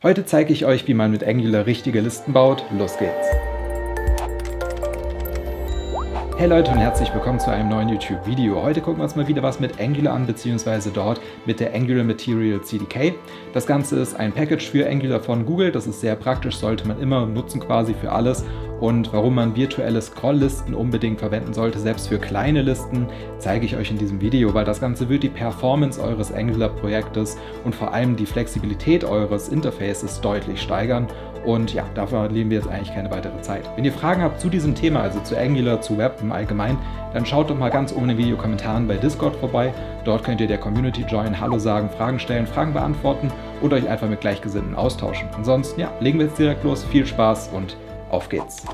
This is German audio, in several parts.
Heute zeige ich euch, wie man mit Angular richtige Listen baut. Los geht's! Hey Leute und herzlich willkommen zu einem neuen YouTube-Video. Heute gucken wir uns mal wieder was mit Angular an, beziehungsweise dort mit der Angular Material CDK. Das Ganze ist ein Package für Angular von Google. Das ist sehr praktisch, sollte man immer nutzen quasi für alles und warum man virtuelle Scrolllisten unbedingt verwenden sollte, selbst für kleine Listen, zeige ich euch in diesem Video, weil das Ganze wird die Performance eures Angular-Projektes und vor allem die Flexibilität eures Interfaces deutlich steigern und ja, dafür verlieren wir jetzt eigentlich keine weitere Zeit. Wenn ihr Fragen habt zu diesem Thema, also zu Angular, zu Web im Allgemeinen, dann schaut doch mal ganz oben in den Videokommentaren bei Discord vorbei. Dort könnt ihr der Community joinen, Hallo sagen, Fragen stellen, Fragen beantworten oder euch einfach mit Gleichgesinnten austauschen. Ansonsten, ja, legen wir jetzt direkt los. Viel Spaß und auf geht's!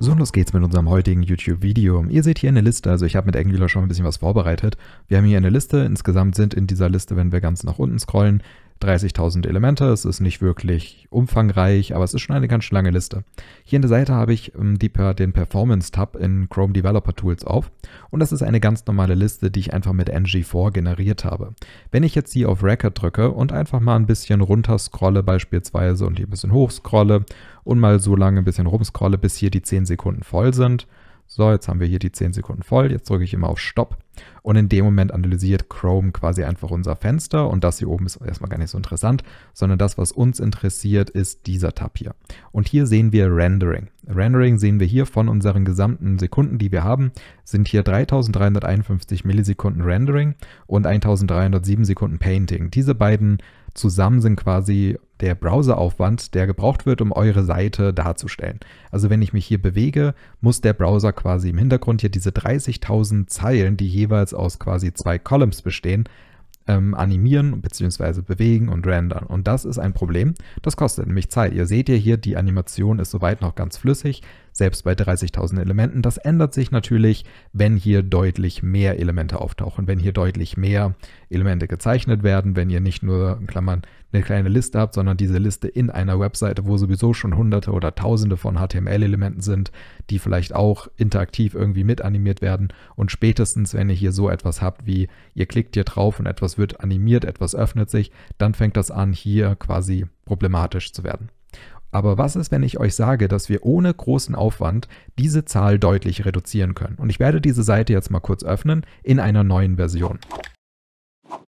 So, los geht's mit unserem heutigen YouTube-Video. Ihr seht hier eine Liste, also ich habe mit Angular schon ein bisschen was vorbereitet. Wir haben hier eine Liste, insgesamt sind in dieser Liste, wenn wir ganz nach unten scrollen, 30.000 Elemente. Es ist nicht wirklich umfangreich, aber es ist schon eine ganz lange Liste. Hier in der Seite habe ich ähm, den Performance-Tab in Chrome Developer Tools auf und das ist eine ganz normale Liste, die ich einfach mit ng4 generiert habe. Wenn ich jetzt hier auf Record drücke und einfach mal ein bisschen runter scrolle beispielsweise und hier ein bisschen hoch scrolle und mal so lange ein bisschen rumscrolle, bis hier die 10 Sekunden voll sind, so, jetzt haben wir hier die 10 Sekunden voll. Jetzt drücke ich immer auf Stopp. Und in dem Moment analysiert Chrome quasi einfach unser Fenster. Und das hier oben ist erstmal gar nicht so interessant, sondern das, was uns interessiert, ist dieser Tab hier. Und hier sehen wir Rendering. Rendering sehen wir hier von unseren gesamten Sekunden, die wir haben, sind hier 3351 Millisekunden Rendering und 1307 Sekunden Painting. Diese beiden zusammen sind quasi der Browseraufwand, der gebraucht wird, um eure Seite darzustellen. Also wenn ich mich hier bewege, muss der Browser quasi im Hintergrund hier diese 30.000 Zeilen, die jeweils aus quasi zwei Columns bestehen, ähm, animieren bzw. bewegen und rendern. Und das ist ein Problem. Das kostet nämlich Zeit. Ihr seht ja hier, die Animation ist soweit noch ganz flüssig, selbst bei 30.000 Elementen. Das ändert sich natürlich, wenn hier deutlich mehr Elemente auftauchen, wenn hier deutlich mehr Elemente gezeichnet werden, wenn ihr nicht nur in Klammern eine kleine Liste habt, sondern diese Liste in einer Webseite, wo sowieso schon hunderte oder tausende von HTML-Elementen sind, die vielleicht auch interaktiv irgendwie mit animiert werden. Und spätestens, wenn ihr hier so etwas habt, wie ihr klickt hier drauf und etwas wird animiert, etwas öffnet sich, dann fängt das an, hier quasi problematisch zu werden. Aber was ist, wenn ich euch sage, dass wir ohne großen Aufwand diese Zahl deutlich reduzieren können? Und ich werde diese Seite jetzt mal kurz öffnen in einer neuen Version.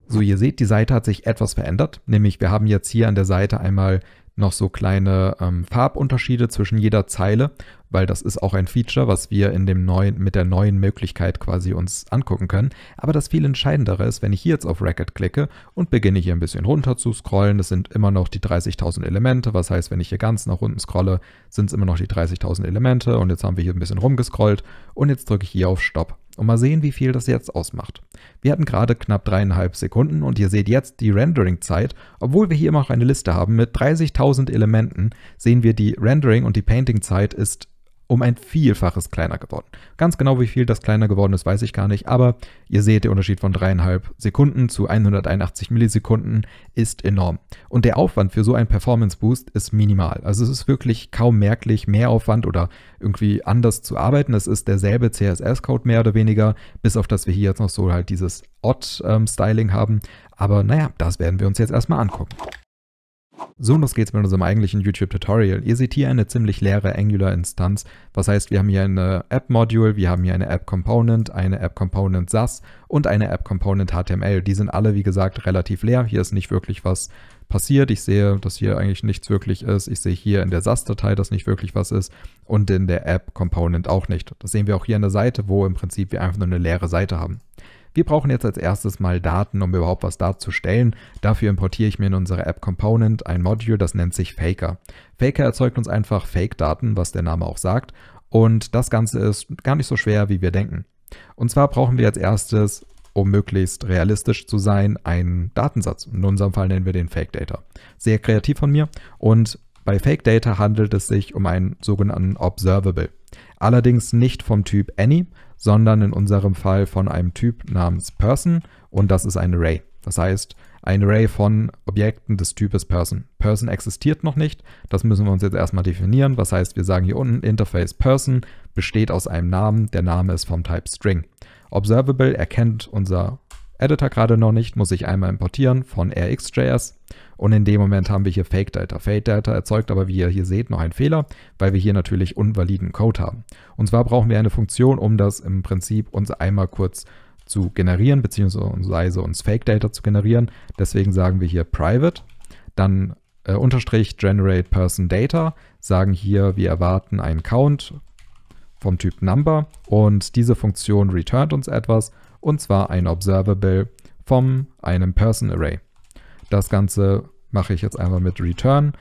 So, ihr seht, die Seite hat sich etwas verändert, nämlich wir haben jetzt hier an der Seite einmal noch so kleine ähm, Farbunterschiede zwischen jeder Zeile, weil das ist auch ein Feature, was wir in dem neuen, mit der neuen Möglichkeit quasi uns angucken können. Aber das viel entscheidendere ist, wenn ich hier jetzt auf Record klicke und beginne hier ein bisschen runter zu scrollen, das sind immer noch die 30.000 Elemente, was heißt, wenn ich hier ganz nach unten scrolle, sind es immer noch die 30.000 Elemente und jetzt haben wir hier ein bisschen rumgescrollt und jetzt drücke ich hier auf Stopp und mal sehen, wie viel das jetzt ausmacht. Wir hatten gerade knapp dreieinhalb Sekunden und ihr seht jetzt die Rendering-Zeit. Obwohl wir hier immer noch eine Liste haben mit 30.000 Elementen, sehen wir die Rendering- und die Painting-Zeit ist um ein Vielfaches kleiner geworden. Ganz genau, wie viel das kleiner geworden ist, weiß ich gar nicht, aber ihr seht, der Unterschied von dreieinhalb Sekunden zu 181 Millisekunden ist enorm. Und der Aufwand für so einen Performance Boost ist minimal. Also es ist wirklich kaum merklich mehr Aufwand oder irgendwie anders zu arbeiten. Es ist derselbe CSS-Code mehr oder weniger, bis auf dass wir hier jetzt noch so halt dieses Odd-Styling ähm, haben. Aber naja, das werden wir uns jetzt erstmal angucken. So, und los geht's mit unserem eigentlichen YouTube-Tutorial. Ihr seht hier eine ziemlich leere Angular-Instanz. Was heißt, wir haben hier eine App-Module, wir haben hier eine App-Component, eine App-Component SAS und eine App-Component HTML. Die sind alle, wie gesagt, relativ leer. Hier ist nicht wirklich was passiert. Ich sehe, dass hier eigentlich nichts wirklich ist. Ich sehe hier in der SAS-Datei, dass nicht wirklich was ist und in der App-Component auch nicht. Das sehen wir auch hier an der Seite, wo im Prinzip wir einfach nur eine leere Seite haben. Wir brauchen jetzt als erstes mal Daten, um überhaupt was darzustellen. Dafür importiere ich mir in unsere App Component ein Module, das nennt sich Faker. Faker erzeugt uns einfach Fake-Daten, was der Name auch sagt. Und das Ganze ist gar nicht so schwer, wie wir denken. Und zwar brauchen wir als erstes, um möglichst realistisch zu sein, einen Datensatz. In unserem Fall nennen wir den Fake Data. Sehr kreativ von mir. Und bei Fake Data handelt es sich um einen sogenannten Observable. Allerdings nicht vom Typ Any, sondern in unserem Fall von einem Typ namens Person und das ist ein Array. Das heißt, ein Array von Objekten des Types Person. Person existiert noch nicht, das müssen wir uns jetzt erstmal definieren. Was heißt, wir sagen hier unten Interface Person besteht aus einem Namen, der Name ist vom Type String. Observable erkennt unser Editor gerade noch nicht, muss ich einmal importieren von rxjs und in dem Moment haben wir hier Fake Data. Fake Data erzeugt aber, wie ihr hier seht, noch einen Fehler, weil wir hier natürlich unvaliden Code haben. Und zwar brauchen wir eine Funktion, um das im Prinzip uns einmal kurz zu generieren, beziehungsweise uns Fake Data zu generieren. Deswegen sagen wir hier private, dann äh, unterstrich generate person data, sagen hier, wir erwarten einen Count vom Typ Number und diese Funktion returnt uns etwas und zwar ein Observable von einem Person Array. Das Ganze mache ich jetzt einmal mit Return,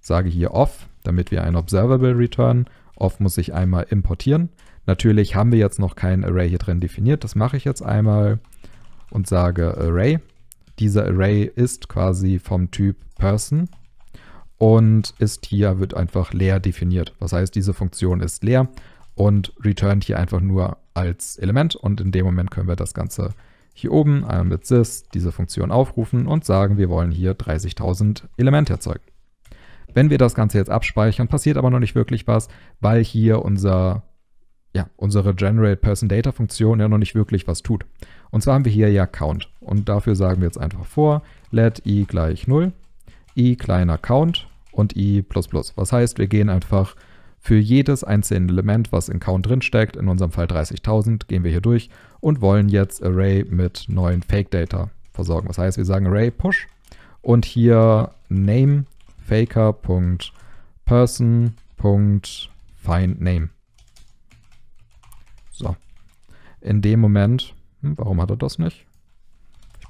sage hier off, damit wir ein Observable return. Off muss ich einmal importieren. Natürlich haben wir jetzt noch kein Array hier drin definiert. Das mache ich jetzt einmal und sage Array. Dieser Array ist quasi vom Typ Person und ist hier, wird einfach leer definiert. Das heißt, diese Funktion ist leer und returnt hier einfach nur als Element und in dem Moment können wir das Ganze hier oben einmal mit sys diese Funktion aufrufen und sagen, wir wollen hier 30.000 Elemente erzeugen. Wenn wir das Ganze jetzt abspeichern, passiert aber noch nicht wirklich was, weil hier unser, ja, unsere Generate Person Data Funktion ja noch nicht wirklich was tut. Und zwar haben wir hier ja Count und dafür sagen wir jetzt einfach vor, let i gleich 0, i kleiner Count und i++. Was heißt, wir gehen einfach für jedes einzelne Element, was in Count drin steckt, in unserem Fall 30.000, gehen wir hier durch und wollen jetzt Array mit neuen Fake Data versorgen. Das heißt, wir sagen Array push und hier name faker.person.findName. So. In dem Moment, hm, warum hat er das nicht?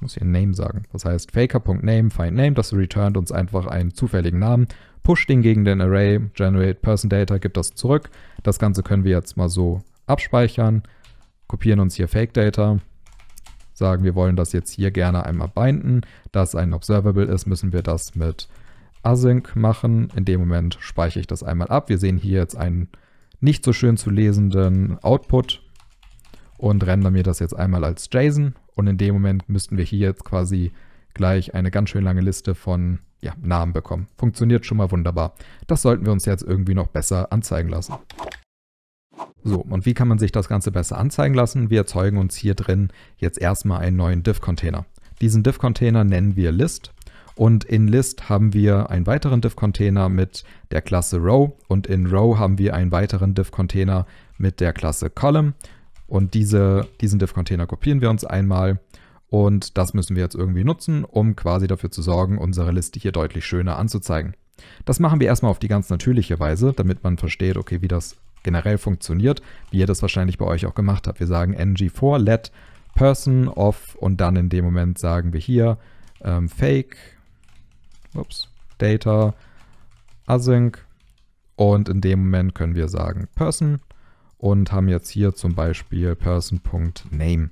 Muss hier Name sagen. Das heißt faker.name, findName, das returnt uns einfach einen zufälligen Namen push den gegen den Array, generate person data, gibt das zurück. Das Ganze können wir jetzt mal so abspeichern, kopieren uns hier Fake Data, sagen, wir wollen das jetzt hier gerne einmal binden. Da es ein Observable ist, müssen wir das mit async machen. In dem Moment speichere ich das einmal ab. Wir sehen hier jetzt einen nicht so schön zu lesenden Output und rendern mir das jetzt einmal als JSON. Und in dem Moment müssten wir hier jetzt quasi gleich eine ganz schön lange Liste von ja, Namen bekommen. Funktioniert schon mal wunderbar. Das sollten wir uns jetzt irgendwie noch besser anzeigen lassen. So, und wie kann man sich das Ganze besser anzeigen lassen? Wir erzeugen uns hier drin jetzt erstmal einen neuen Div-Container. Diesen Div-Container nennen wir List und in List haben wir einen weiteren Div-Container mit der Klasse Row und in Row haben wir einen weiteren Div-Container mit der Klasse Column und diese, diesen Div-Container kopieren wir uns einmal und das müssen wir jetzt irgendwie nutzen, um quasi dafür zu sorgen, unsere Liste hier deutlich schöner anzuzeigen. Das machen wir erstmal auf die ganz natürliche Weise, damit man versteht, okay, wie das generell funktioniert, wie ihr das wahrscheinlich bei euch auch gemacht habt. Wir sagen ng4 let person of und dann in dem Moment sagen wir hier ähm, fake ups, data async und in dem Moment können wir sagen person und haben jetzt hier zum Beispiel person.name.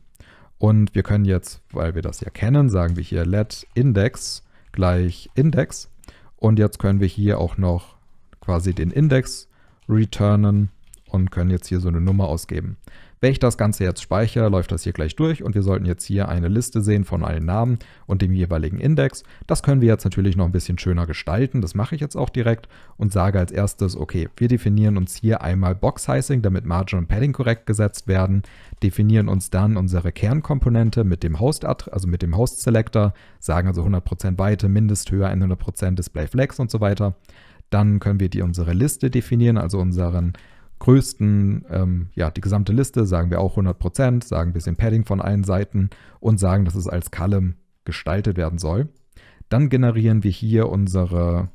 Und wir können jetzt, weil wir das ja kennen, sagen wir hier let index gleich index. Und jetzt können wir hier auch noch quasi den Index returnen und können jetzt hier so eine Nummer ausgeben. Wenn ich das Ganze jetzt speichere, läuft das hier gleich durch und wir sollten jetzt hier eine Liste sehen von allen Namen und dem jeweiligen Index. Das können wir jetzt natürlich noch ein bisschen schöner gestalten. Das mache ich jetzt auch direkt und sage als erstes, okay, wir definieren uns hier einmal Box-Sizing, damit Margin und Padding korrekt gesetzt werden, definieren uns dann unsere Kernkomponente mit dem Host, also mit dem Host Selector, sagen also 100% Weite, Mindesthöhe, 100% Display Flex und so weiter. Dann können wir die unsere Liste definieren, also unseren größten, ähm, ja, die gesamte Liste, sagen wir auch 100%, sagen ein bisschen Padding von allen Seiten und sagen, dass es als Column gestaltet werden soll. Dann generieren wir hier unsere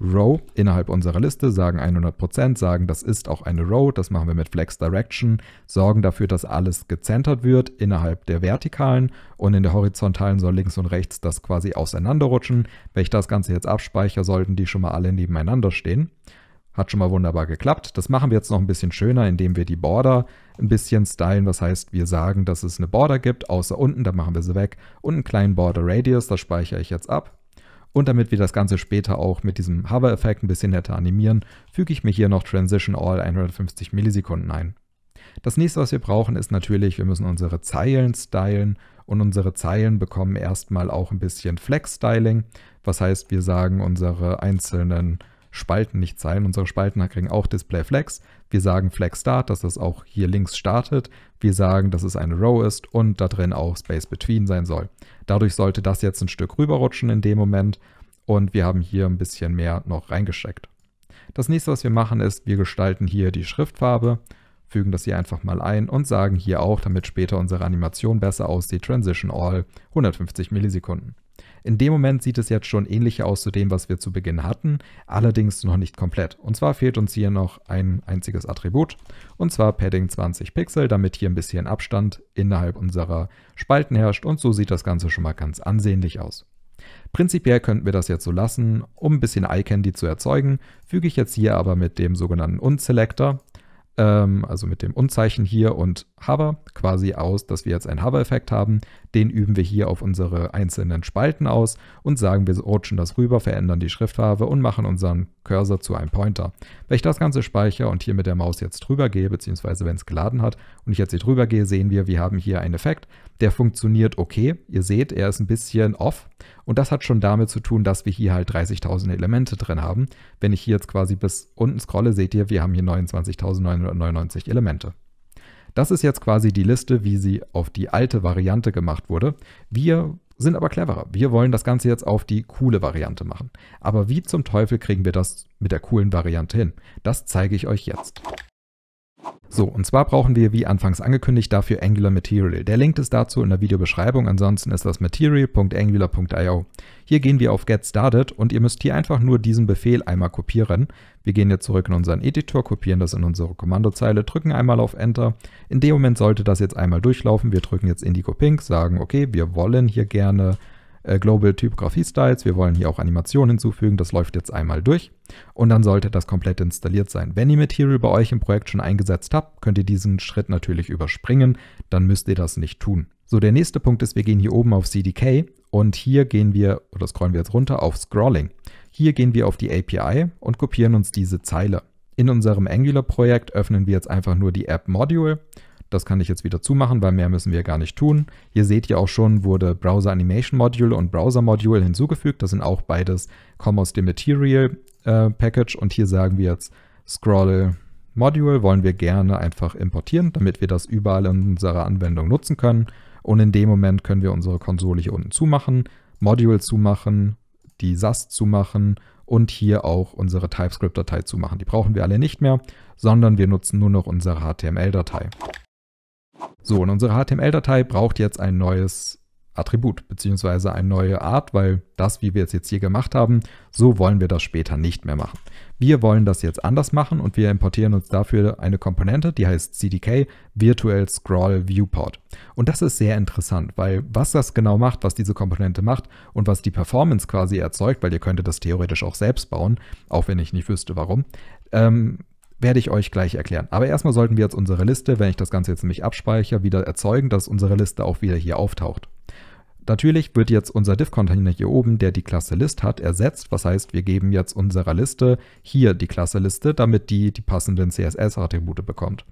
Row innerhalb unserer Liste, sagen 100%, sagen, das ist auch eine Row, das machen wir mit Flex Direction, sorgen dafür, dass alles gezentert wird innerhalb der vertikalen und in der horizontalen soll links und rechts das quasi auseinanderrutschen. Wenn ich das Ganze jetzt abspeichere, sollten die schon mal alle nebeneinander stehen. Hat schon mal wunderbar geklappt. Das machen wir jetzt noch ein bisschen schöner, indem wir die Border ein bisschen stylen. Das heißt, wir sagen, dass es eine Border gibt, außer unten, da machen wir sie weg. Und einen kleinen Border Radius, das speichere ich jetzt ab. Und damit wir das Ganze später auch mit diesem Hover-Effekt ein bisschen netter animieren, füge ich mir hier noch Transition All 150 Millisekunden ein. Das nächste, was wir brauchen, ist natürlich, wir müssen unsere Zeilen stylen und unsere Zeilen bekommen erstmal auch ein bisschen Flex-Styling. Was heißt, wir sagen unsere einzelnen Spalten nicht sein. Unsere Spalten kriegen auch Display Flex. Wir sagen Flex Start, dass das auch hier links startet. Wir sagen, dass es eine Row ist und da drin auch Space Between sein soll. Dadurch sollte das jetzt ein Stück rüberrutschen in dem Moment. und wir haben hier ein bisschen mehr noch reingesteckt. Das nächste, was wir machen, ist, wir gestalten hier die Schriftfarbe, fügen das hier einfach mal ein und sagen hier auch, damit später unsere Animation besser aussieht, Transition All 150 Millisekunden. In dem Moment sieht es jetzt schon ähnlicher aus zu dem, was wir zu Beginn hatten, allerdings noch nicht komplett. Und zwar fehlt uns hier noch ein einziges Attribut, und zwar Padding 20 Pixel, damit hier ein bisschen Abstand innerhalb unserer Spalten herrscht und so sieht das Ganze schon mal ganz ansehnlich aus. Prinzipiell könnten wir das jetzt so lassen, um ein bisschen Eye Candy zu erzeugen, füge ich jetzt hier aber mit dem sogenannten Unselector ähm, also mit dem Unzeichen hier und Hover, quasi aus, dass wir jetzt einen Hover-Effekt haben. Den üben wir hier auf unsere einzelnen Spalten aus und sagen, wir rutschen das rüber, verändern die Schriftfarbe und machen unseren Cursor zu einem Pointer. Wenn ich das Ganze speichere und hier mit der Maus jetzt drüber gehe, beziehungsweise wenn es geladen hat und ich jetzt hier drüber gehe, sehen wir, wir haben hier einen Effekt, der funktioniert okay. Ihr seht, er ist ein bisschen off und das hat schon damit zu tun, dass wir hier halt 30.000 Elemente drin haben. Wenn ich hier jetzt quasi bis unten scrolle, seht ihr, wir haben hier 29.999 Elemente. Das ist jetzt quasi die Liste, wie sie auf die alte Variante gemacht wurde. Wir sind aber cleverer. Wir wollen das Ganze jetzt auf die coole Variante machen. Aber wie zum Teufel kriegen wir das mit der coolen Variante hin? Das zeige ich euch jetzt. So, und zwar brauchen wir, wie anfangs angekündigt, dafür Angular Material. Der Link ist dazu in der Videobeschreibung, ansonsten ist das material.angular.io. Hier gehen wir auf Get Started und ihr müsst hier einfach nur diesen Befehl einmal kopieren. Wir gehen jetzt zurück in unseren Editor, kopieren das in unsere Kommandozeile, drücken einmal auf Enter. In dem Moment sollte das jetzt einmal durchlaufen. Wir drücken jetzt Indigo Pink, sagen, okay, wir wollen hier gerne äh, Global Typografie Styles. Wir wollen hier auch Animationen hinzufügen. Das läuft jetzt einmal durch und dann sollte das komplett installiert sein. Wenn ihr Material bei euch im Projekt schon eingesetzt habt, könnt ihr diesen Schritt natürlich überspringen. Dann müsst ihr das nicht tun. So, der nächste Punkt ist, wir gehen hier oben auf CDK und hier gehen wir, oder scrollen wir jetzt runter, auf Scrolling. Hier gehen wir auf die API und kopieren uns diese Zeile. In unserem Angular-Projekt öffnen wir jetzt einfach nur die App Module das kann ich jetzt wieder zumachen, weil mehr müssen wir gar nicht tun. Hier seht ihr auch schon, wurde Browser Animation Module und Browser Module hinzugefügt. Das sind auch beides, kommen aus dem Material äh, Package. Und hier sagen wir jetzt Scroll Module wollen wir gerne einfach importieren, damit wir das überall in unserer Anwendung nutzen können. Und in dem Moment können wir unsere Konsole hier unten zumachen, Module zumachen, die SAS zumachen und hier auch unsere TypeScript-Datei zumachen. Die brauchen wir alle nicht mehr, sondern wir nutzen nur noch unsere HTML-Datei. So, und unsere HTML-Datei braucht jetzt ein neues Attribut beziehungsweise eine neue Art, weil das, wie wir es jetzt hier gemacht haben, so wollen wir das später nicht mehr machen. Wir wollen das jetzt anders machen und wir importieren uns dafür eine Komponente, die heißt CDK Virtual Scroll Viewport. Und das ist sehr interessant, weil was das genau macht, was diese Komponente macht und was die Performance quasi erzeugt, weil ihr könntet das theoretisch auch selbst bauen, auch wenn ich nicht wüsste warum, ähm, werde ich euch gleich erklären. Aber erstmal sollten wir jetzt unsere Liste, wenn ich das Ganze jetzt nämlich abspeichere, wieder erzeugen, dass unsere Liste auch wieder hier auftaucht. Natürlich wird jetzt unser div-Container hier oben, der die Klasse List hat, ersetzt. Was heißt, wir geben jetzt unserer Liste hier die Klasse Liste, damit die die passenden CSS-Attribute bekommt.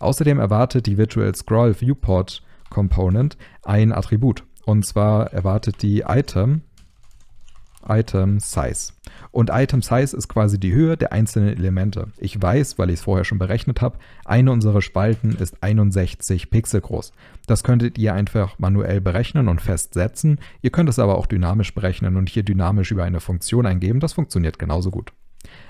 Außerdem erwartet die Virtual Scroll Viewport Component ein Attribut. Und zwar erwartet die Item Item Size. Und Item Size ist quasi die Höhe der einzelnen Elemente. Ich weiß, weil ich es vorher schon berechnet habe, eine unserer Spalten ist 61 Pixel groß. Das könntet ihr einfach manuell berechnen und festsetzen. Ihr könnt es aber auch dynamisch berechnen und hier dynamisch über eine Funktion eingeben. Das funktioniert genauso gut.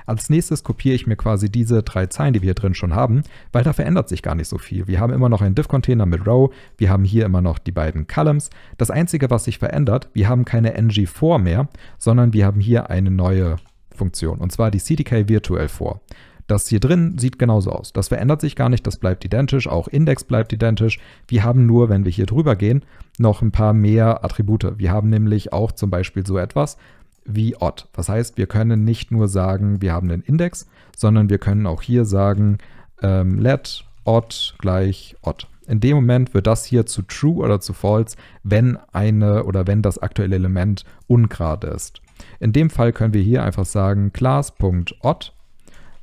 Als nächstes kopiere ich mir quasi diese drei Zeilen, die wir hier drin schon haben, weil da verändert sich gar nicht so viel. Wir haben immer noch einen Div-Container mit Row, wir haben hier immer noch die beiden Columns. Das Einzige, was sich verändert, wir haben keine ng4 mehr, sondern wir haben hier eine neue Funktion, und zwar die CDK Virtual 4. Das hier drin sieht genauso aus. Das verändert sich gar nicht, das bleibt identisch, auch Index bleibt identisch. Wir haben nur, wenn wir hier drüber gehen, noch ein paar mehr Attribute. Wir haben nämlich auch zum Beispiel so etwas, wie odd. Das heißt, wir können nicht nur sagen, wir haben einen Index, sondern wir können auch hier sagen, ähm, let odd gleich odd. In dem Moment wird das hier zu true oder zu false, wenn eine oder wenn das aktuelle Element ungerade ist. In dem Fall können wir hier einfach sagen, class.odd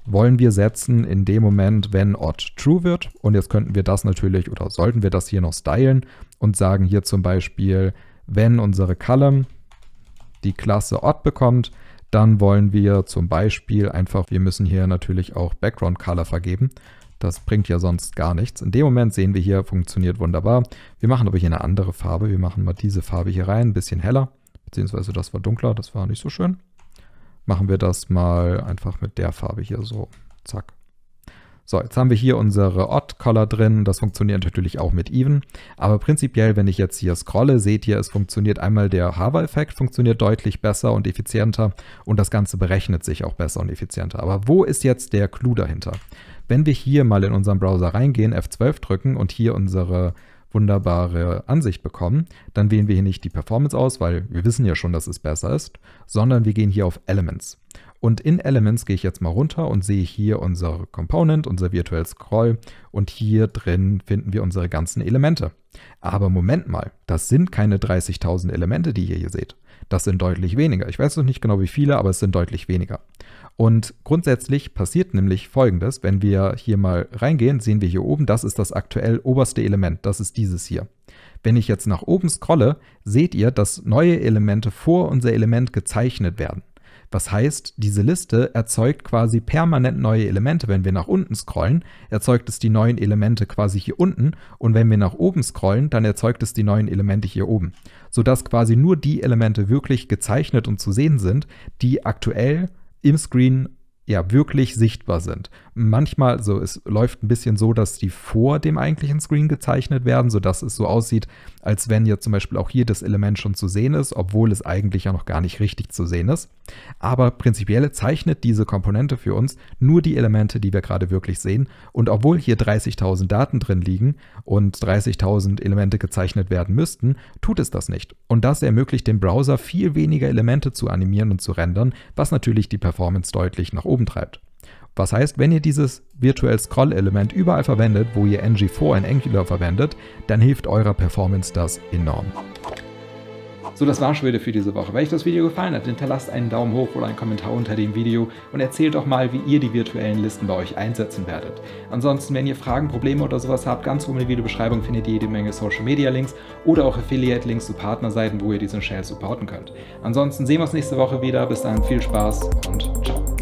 wollen wir setzen in dem Moment, wenn odd true wird. Und jetzt könnten wir das natürlich oder sollten wir das hier noch stylen und sagen hier zum Beispiel, wenn unsere Column die Klasse Odd bekommt, dann wollen wir zum Beispiel einfach, wir müssen hier natürlich auch Background Color vergeben. Das bringt ja sonst gar nichts. In dem Moment sehen wir hier, funktioniert wunderbar. Wir machen aber hier eine andere Farbe. Wir machen mal diese Farbe hier rein, ein bisschen heller, beziehungsweise das war dunkler, das war nicht so schön. Machen wir das mal einfach mit der Farbe hier so. Zack. So, jetzt haben wir hier unsere Odd-Color drin. Das funktioniert natürlich auch mit Even. Aber prinzipiell, wenn ich jetzt hier scrolle, seht ihr, es funktioniert einmal der Hover-Effekt, funktioniert deutlich besser und effizienter und das Ganze berechnet sich auch besser und effizienter. Aber wo ist jetzt der Clou dahinter? Wenn wir hier mal in unseren Browser reingehen, F12 drücken und hier unsere wunderbare Ansicht bekommen, dann wählen wir hier nicht die Performance aus, weil wir wissen ja schon, dass es besser ist, sondern wir gehen hier auf Elements. Und in Elements gehe ich jetzt mal runter und sehe hier unsere Component, unser Virtual Scroll und hier drin finden wir unsere ganzen Elemente. Aber Moment mal, das sind keine 30.000 Elemente, die ihr hier seht. Das sind deutlich weniger. Ich weiß noch nicht genau wie viele, aber es sind deutlich weniger. Und grundsätzlich passiert nämlich folgendes, wenn wir hier mal reingehen, sehen wir hier oben, das ist das aktuell oberste Element, das ist dieses hier. Wenn ich jetzt nach oben scrolle, seht ihr, dass neue Elemente vor unser Element gezeichnet werden. Was heißt, diese Liste erzeugt quasi permanent neue Elemente. Wenn wir nach unten scrollen, erzeugt es die neuen Elemente quasi hier unten und wenn wir nach oben scrollen, dann erzeugt es die neuen Elemente hier oben. Sodass quasi nur die Elemente wirklich gezeichnet und zu sehen sind, die aktuell im Screen ja wirklich sichtbar sind. Manchmal, so es läuft ein bisschen so, dass die vor dem eigentlichen Screen gezeichnet werden, sodass es so aussieht, als wenn jetzt zum Beispiel auch hier das Element schon zu sehen ist, obwohl es eigentlich ja noch gar nicht richtig zu sehen ist. Aber prinzipiell zeichnet diese Komponente für uns nur die Elemente, die wir gerade wirklich sehen. Und obwohl hier 30.000 Daten drin liegen und 30.000 Elemente gezeichnet werden müssten, tut es das nicht. Und das ermöglicht dem Browser viel weniger Elemente zu animieren und zu rendern, was natürlich die Performance deutlich nach oben oben treibt. Was heißt, wenn ihr dieses Virtual Scroll Element überall verwendet, wo ihr NG4 in Angular verwendet, dann hilft eurer Performance das enorm. So, das war schon wieder für diese Woche. Wenn euch das Video gefallen hat, hinterlasst einen Daumen hoch oder einen Kommentar unter dem Video und erzählt doch mal, wie ihr die virtuellen Listen bei euch einsetzen werdet. Ansonsten, wenn ihr Fragen, Probleme oder sowas habt, ganz oben in der Videobeschreibung findet ihr jede Menge Social Media Links oder auch Affiliate Links zu Partnerseiten, wo ihr diesen Shell supporten könnt. Ansonsten sehen wir uns nächste Woche wieder. Bis dahin viel Spaß und ciao.